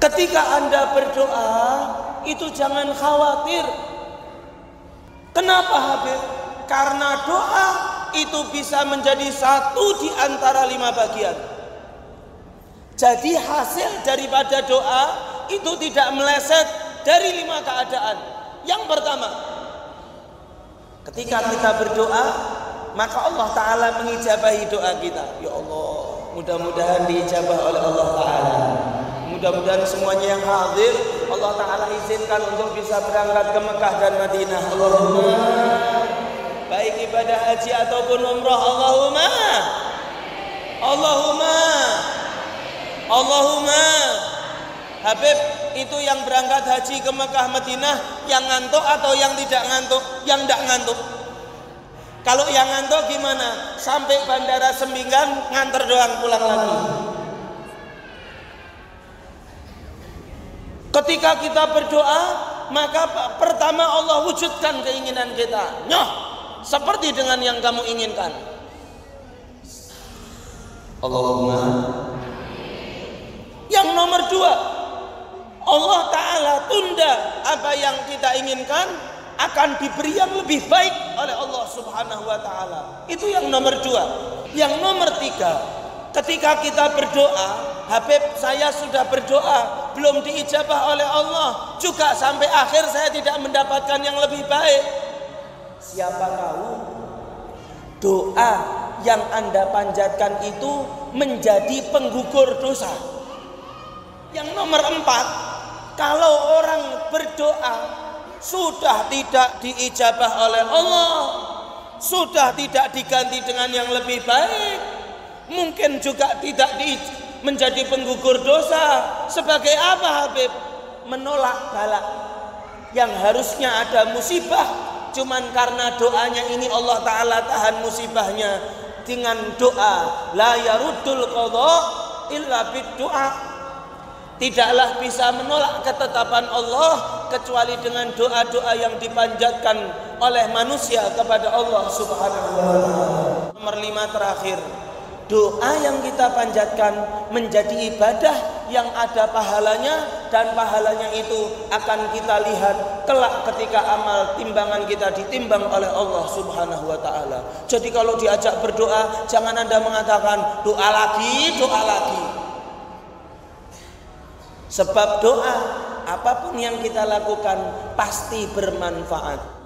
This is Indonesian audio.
Ketika Anda berdoa, itu jangan khawatir. Kenapa Habib? Karena doa itu bisa menjadi satu di antara lima bagian. Jadi hasil daripada doa itu tidak meleset dari lima keadaan. Yang pertama, ketika kita berdoa, maka Allah Ta'ala mengijabahi doa kita. Ya Allah, mudah-mudahan diijabah oleh Allah Ta'ala. Mudah-mudahan semuanya yang hadir Allah Ta'ala izinkan untuk bisa berangkat ke Mekah dan Madinah. Allahumma. Baik ibadah haji ataupun umrah Allahumma. Allahumma. Allahumma. Habib itu yang berangkat haji ke Mekah Madinah yang ngantuk atau yang tidak ngantuk? Yang tidak ngantuk. Kalau yang ngantuk gimana? Sampai bandara Sembinggan nganter doang pulang lagi Ketika kita berdoa, maka pertama Allah wujudkan keinginan kita. Nyoh, seperti dengan yang kamu inginkan. Allahumma. Yang nomor dua, Allah Ta'ala tunda apa yang kita inginkan akan diberi yang lebih baik oleh Allah Subhanahu wa Ta'ala. Itu yang nomor dua. Yang nomor tiga, ketika kita berdoa, Habib saya sudah berdoa, belum diijabah oleh Allah, juga sampai akhir saya tidak mendapatkan yang lebih baik. Siapa tahu doa yang Anda panjatkan itu menjadi penggugur dosa. Yang nomor empat, kalau orang berdoa sudah tidak diijabah oleh Allah, sudah tidak diganti dengan yang lebih baik, mungkin juga tidak di menjadi penggugur dosa. Sebagai apa Habib? Menolak balak yang harusnya ada musibah cuman karena doanya ini Allah taala tahan musibahnya. Dengan doa la yaruddul qadha illa doa tidaklah bisa menolak ketetapan Allah kecuali dengan doa-doa yang dipanjatkan oleh manusia kepada Allah Subhanahu wa taala. Nomor lima terakhir, doa yang kita panjatkan menjadi ibadah yang ada pahalanya dan pahalanya itu akan kita lihat kelak ketika amal timbangan kita ditimbang oleh Allah Subhanahu wa taala. Jadi kalau diajak berdoa jangan Anda mengatakan doa lagi, doa lagi. Sebab doa apa pun yang kita lakukan pasti bermanfaat.